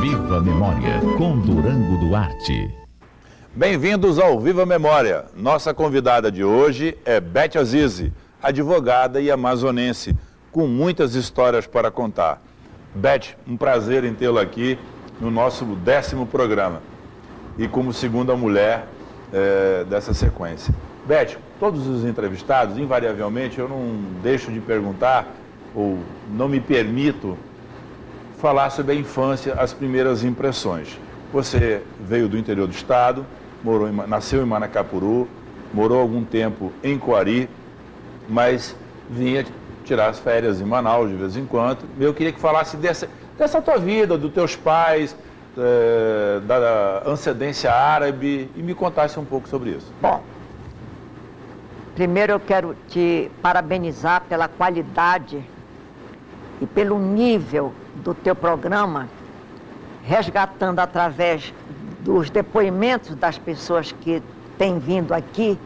Viva Memória com Durango Duarte. Bem-vindos ao Viva Memória. Nossa convidada de hoje é Beth Azizi, advogada e amazonense, com muitas histórias para contar. Beth, um prazer em tê-la aqui no nosso décimo programa e como segunda mulher eh, dessa sequência. Beth, todos os entrevistados, invariavelmente, eu não deixo de perguntar ou não me permito falar sobre a infância, as primeiras impressões. Você veio do interior do estado, morou em, nasceu em Manacapuru, morou algum tempo em Coari, mas vinha tirar as férias em Manaus de vez em quando. Eu queria que falasse dessa, dessa tua vida, dos teus pais, eh, da antecedência árabe e me contasse um pouco sobre isso. Bom, primeiro eu quero te parabenizar pela qualidade e pelo nível do teu programa, resgatando através dos depoimentos das pessoas que têm vindo aqui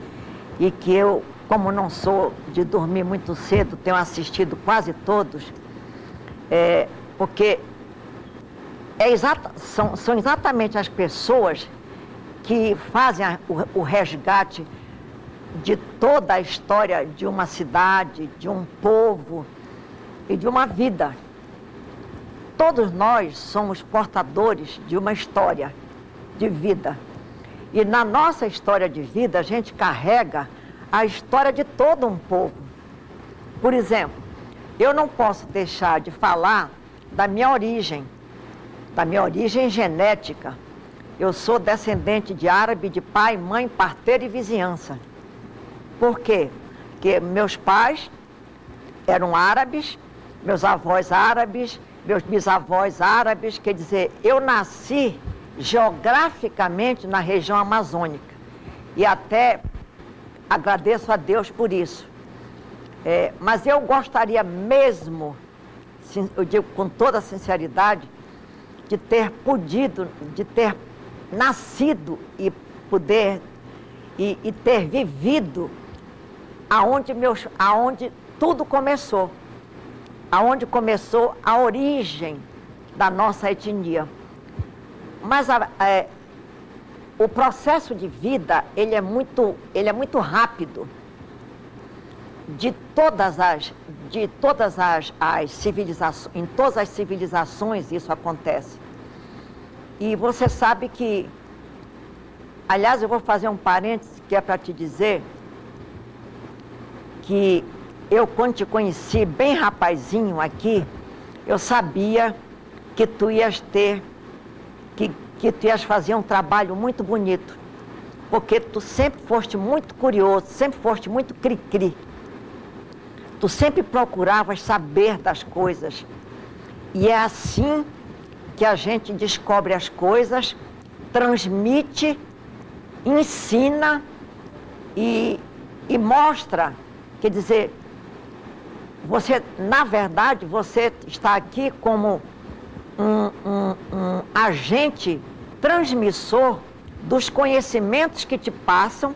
e que eu, como não sou de dormir muito cedo, tenho assistido quase todos, é, porque é exata, são, são exatamente as pessoas que fazem a, o, o resgate de toda a história de uma cidade, de um povo e de uma vida. Todos nós somos portadores de uma história de vida. E na nossa história de vida, a gente carrega a história de todo um povo. Por exemplo, eu não posso deixar de falar da minha origem, da minha origem genética. Eu sou descendente de árabe de pai, mãe, parteira e vizinhança. Por quê? Porque meus pais eram árabes, meus avós árabes, meus bisavós árabes, quer dizer, eu nasci geograficamente na região amazônica e até agradeço a Deus por isso. É, mas eu gostaria mesmo, eu digo com toda sinceridade, de ter podido, de ter nascido e poder e, e ter vivido aonde, meus, aonde tudo começou aonde começou a origem da nossa etnia. Mas a, é, o processo de vida ele é muito, ele é muito rápido. De todas as, de todas as, as civilizações, em todas as civilizações isso acontece. E você sabe que, aliás, eu vou fazer um parênteses que é para te dizer que eu quando te conheci bem rapazinho aqui, eu sabia que tu ias ter, que, que tu ias fazer um trabalho muito bonito. Porque tu sempre foste muito curioso, sempre foste muito cri-cri. Tu sempre procuravas saber das coisas. E é assim que a gente descobre as coisas, transmite, ensina e, e mostra. Quer dizer, você, na verdade, você está aqui como um, um, um agente transmissor dos conhecimentos que te passam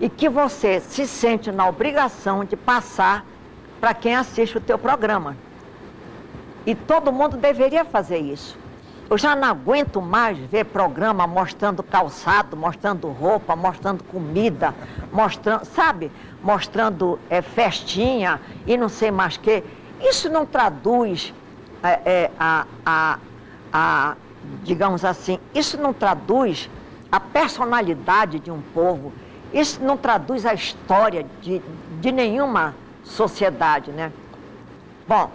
e que você se sente na obrigação de passar para quem assiste o teu programa. E todo mundo deveria fazer isso. Eu já não aguento mais ver programa mostrando calçado, mostrando roupa, mostrando comida, mostrando, sabe? Mostrando é, festinha e não sei mais o quê. Isso não traduz é, é, a, a, a, digamos assim, isso não traduz a personalidade de um povo, isso não traduz a história de, de nenhuma sociedade, né? Bom,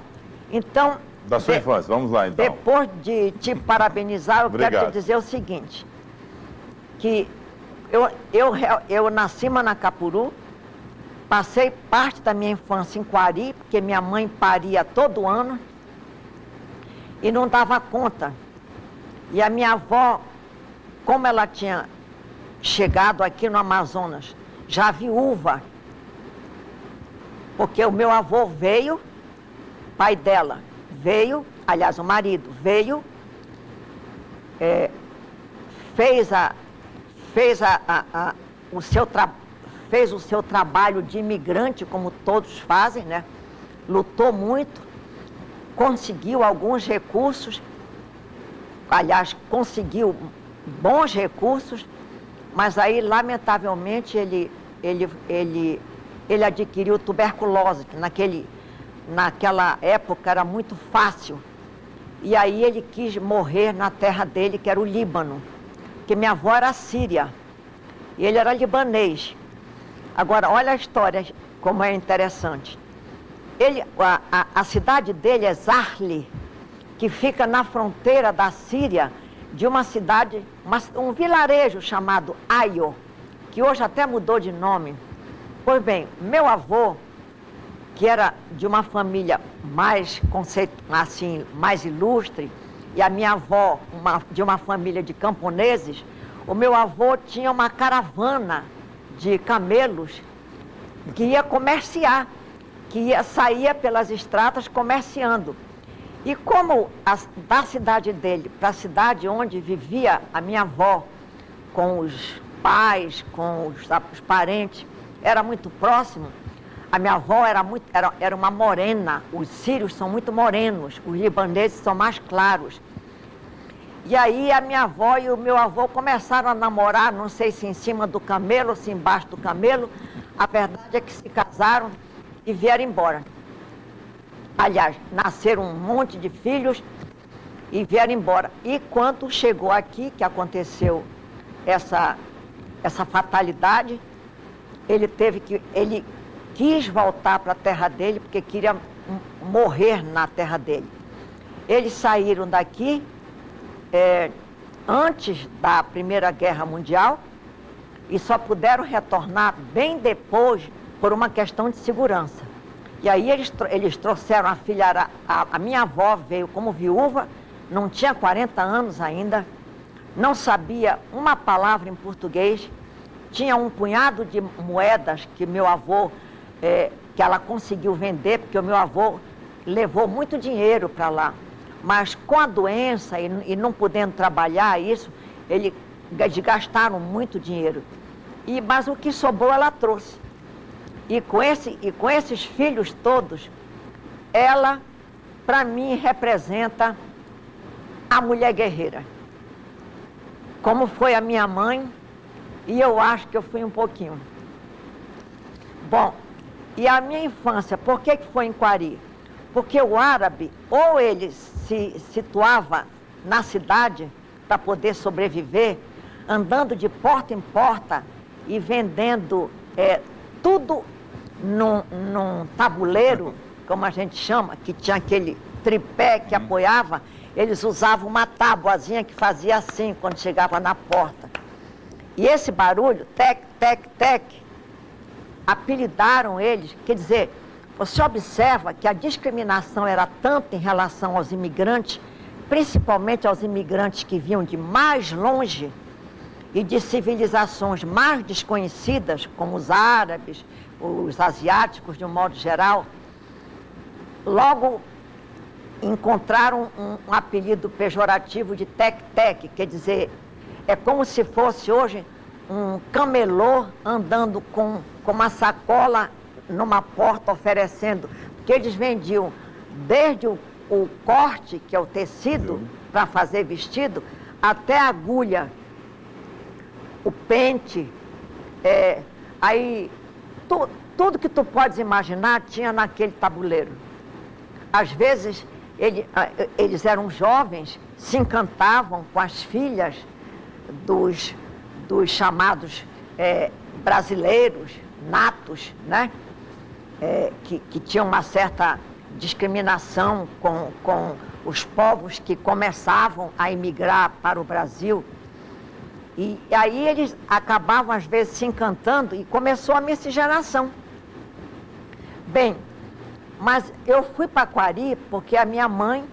então da sua de, infância, vamos lá então. Depois de te parabenizar, eu Obrigado. quero te dizer o seguinte, que eu, eu, eu nasci em Manacapuru, passei parte da minha infância em Quari, porque minha mãe paria todo ano e não dava conta. E a minha avó, como ela tinha chegado aqui no Amazonas, já viúva, porque o meu avô veio, pai dela, veio, aliás, o marido veio, é, fez, a, fez, a, a, a, o seu fez o seu trabalho de imigrante, como todos fazem, né? lutou muito, conseguiu alguns recursos, aliás, conseguiu bons recursos, mas aí, lamentavelmente, ele, ele, ele, ele adquiriu tuberculose, que naquele, naquela época era muito fácil. E aí ele quis morrer na terra dele, que era o Líbano, que minha avó era síria, e ele era libanês. Agora, olha a história, como é interessante. Ele, a, a, a cidade dele é Zarli, que fica na fronteira da Síria, de uma cidade, uma, um vilarejo chamado Ayo, que hoje até mudou de nome. Pois bem, meu avô, que era de uma família mais conceito, assim, mais ilustre, e a minha avó, uma, de uma família de camponeses, o meu avô tinha uma caravana de camelos que ia comerciar que ia, saía pelas estradas comerciando. E como a, da cidade dele para a cidade onde vivia a minha avó, com os pais, com os, os parentes, era muito próximo, a minha avó era, muito, era, era uma morena, os sírios são muito morenos, os libaneses são mais claros. E aí a minha avó e o meu avô começaram a namorar, não sei se em cima do camelo, se embaixo do camelo. A verdade é que se casaram e vieram embora. Aliás, nasceram um monte de filhos e vieram embora. E quando chegou aqui, que aconteceu essa, essa fatalidade, ele teve que. Ele quis voltar para a terra dele porque queria morrer na terra dele. Eles saíram daqui é, antes da Primeira Guerra Mundial e só puderam retornar bem depois por uma questão de segurança. E aí eles, eles trouxeram a filha, a, a minha avó veio como viúva, não tinha 40 anos ainda, não sabia uma palavra em português, tinha um punhado de moedas que meu avô, é, que ela conseguiu vender, porque o meu avô levou muito dinheiro para lá. Mas com a doença e, e não podendo trabalhar isso, eles gastaram muito dinheiro. E, mas o que sobrou ela trouxe. E com, esse, e com esses filhos todos, ela, para mim, representa a mulher guerreira. Como foi a minha mãe, e eu acho que eu fui um pouquinho. Bom, e a minha infância, por que, que foi em Quari? Porque o árabe, ou ele se situava na cidade para poder sobreviver, andando de porta em porta e vendendo é, tudo num, num tabuleiro, como a gente chama, que tinha aquele tripé que apoiava, eles usavam uma tábuazinha que fazia assim quando chegava na porta. E esse barulho, tec, tec, tec, apelidaram eles, quer dizer, você observa que a discriminação era tanta em relação aos imigrantes, principalmente aos imigrantes que vinham de mais longe e de civilizações mais desconhecidas, como os árabes, os asiáticos de um modo geral, logo encontraram um apelido pejorativo de tec-tec, quer dizer, é como se fosse hoje um camelô andando com, com uma sacola numa porta oferecendo, que eles vendiam desde o, o corte, que é o tecido, para fazer vestido, até a agulha, o pente, é, aí tu, tudo que tu podes imaginar tinha naquele tabuleiro. Às vezes, ele, eles eram jovens, se encantavam com as filhas dos, dos chamados é, brasileiros, natos, né? É, que, que tinham uma certa discriminação com, com os povos que começavam a emigrar para o Brasil. E aí eles acabavam, às vezes, se encantando e começou a miscigenação. Bem, mas eu fui para Quari porque a minha mãe,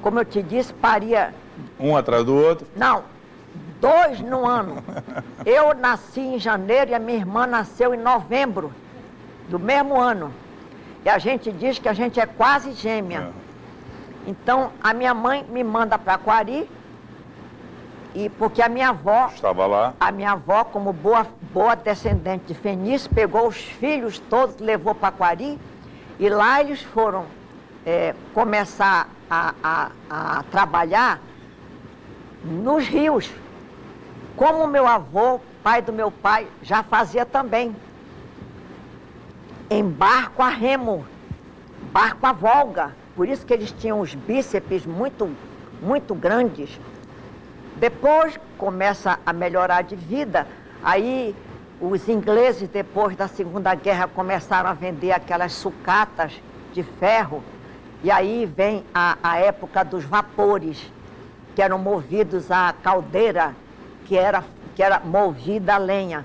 como eu te disse, paria. Um atrás do outro? Não, dois no ano. Eu nasci em janeiro e a minha irmã nasceu em novembro do mesmo ano. E a gente diz que a gente é quase gêmea. É. Então, a minha mãe me manda para Quari e porque a minha avó, Estava lá. a minha avó, como boa, boa descendente de Fenício, pegou os filhos todos, levou para Quari, e lá eles foram é, começar a, a, a trabalhar nos rios, como meu avô, pai do meu pai, já fazia também. Em barco a remo, barco a volga. Por isso que eles tinham os bíceps muito, muito grandes. Depois começa a melhorar de vida. Aí os ingleses, depois da Segunda Guerra, começaram a vender aquelas sucatas de ferro. E aí vem a, a época dos vapores, que eram movidos a caldeira, que era, que era movida a lenha.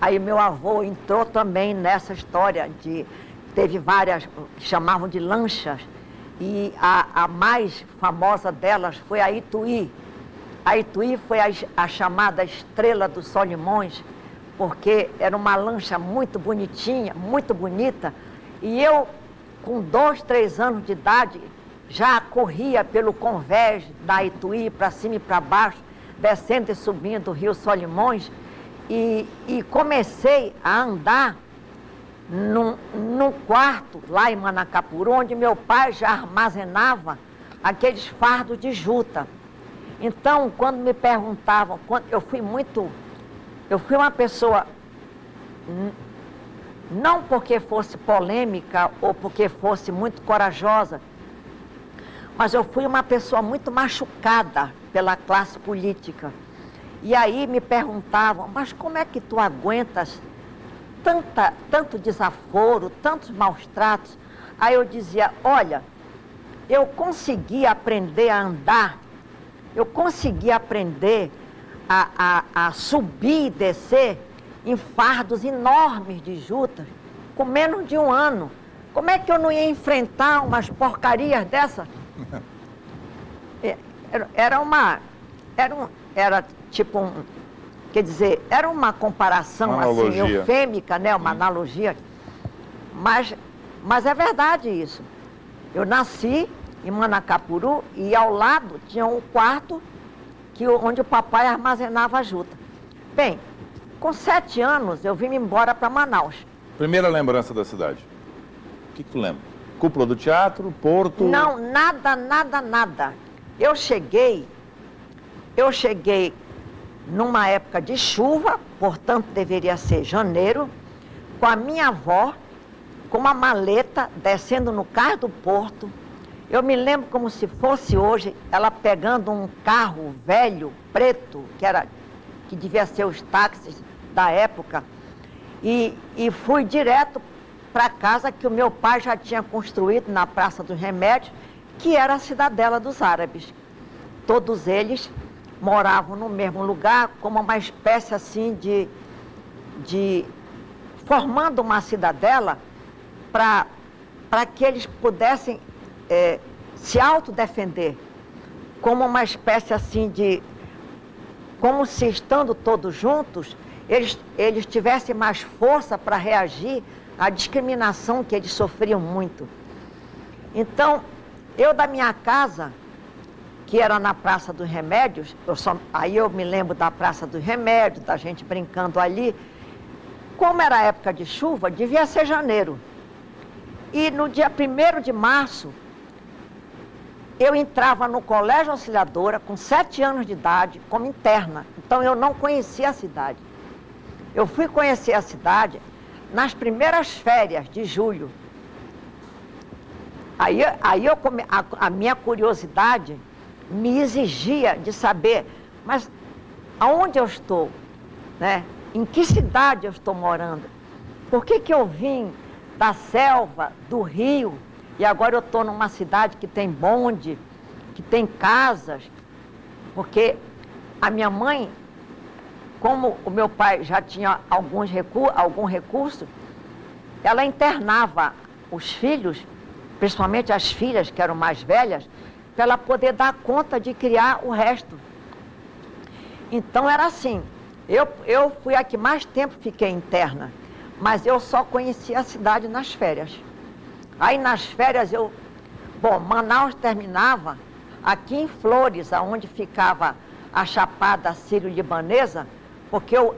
Aí meu avô entrou também nessa história de. Teve várias que chamavam de lanchas. E a, a mais famosa delas foi a Ituí. A Ituí foi a, a chamada Estrela dos Solimões, porque era uma lancha muito bonitinha, muito bonita. E eu, com dois, três anos de idade, já corria pelo convés da Ituí para cima e para baixo, descendo e subindo o rio Solimões, e, e comecei a andar num, num quarto lá em Manacapuru, onde meu pai já armazenava aqueles fardos de juta. Então, quando me perguntavam, quando eu fui muito, eu fui uma pessoa, não porque fosse polêmica ou porque fosse muito corajosa, mas eu fui uma pessoa muito machucada pela classe política. E aí me perguntavam, mas como é que tu aguentas tanta, tanto desaforo, tantos maus tratos? Aí eu dizia, olha, eu consegui aprender a andar, eu consegui aprender a, a, a subir e descer em fardos enormes de jutas, com menos de um ano. Como é que eu não ia enfrentar umas porcarias dessa? Era, era uma. Era, um, era tipo um. Quer dizer, era uma comparação Uma assim, eufêmica, né? Uma analogia. Mas, mas é verdade isso. Eu nasci em Manacapuru e ao lado tinha um quarto que, onde o papai armazenava a juta. Bem, com sete anos eu vim embora para Manaus. Primeira lembrança da cidade. O que, que tu lembra? Cúpula do teatro, Porto. Não, nada, nada, nada. Eu cheguei, eu cheguei numa época de chuva, portanto deveria ser janeiro, com a minha avó, com uma maleta, descendo no carro do porto. Eu me lembro como se fosse hoje, ela pegando um carro velho, preto, que era que devia ser os táxis da época, e, e fui direto para casa que o meu pai já tinha construído na Praça dos Remédios, que era a cidadela dos árabes. Todos eles moravam no mesmo lugar, como uma espécie assim de, de formando uma cidadela para que eles pudessem eh, se autodefender, como uma espécie assim de como se estando todos juntos, eles, eles tivessem mais força para reagir à discriminação que eles sofriam muito. Então, eu da minha casa, que era na Praça dos Remédios, eu só- aí eu me lembro da Praça dos Remédios, da gente brincando ali. Como era época de chuva, devia ser janeiro. E no dia 1 de março, eu entrava no colégio auxiliadora com sete anos de idade, como interna. Então eu não conhecia a cidade. Eu fui conhecer a cidade nas primeiras férias de julho. Aí, aí eu come- a, a minha curiosidade me exigia de saber, mas aonde eu estou? Né? Em que cidade eu estou morando? Por que, que eu vim da selva, do rio, e agora eu estou numa cidade que tem bonde, que tem casas? Porque a minha mãe, como o meu pai já tinha alguns recu algum recurso, ela internava os filhos, principalmente as filhas, que eram mais velhas, para ela poder dar conta de criar o resto. Então era assim. Eu, eu fui a que mais tempo fiquei interna, mas eu só conhecia a cidade nas férias. Aí nas férias eu. Bom, Manaus terminava aqui em Flores, aonde ficava a chapada sírio-libanesa, porque o,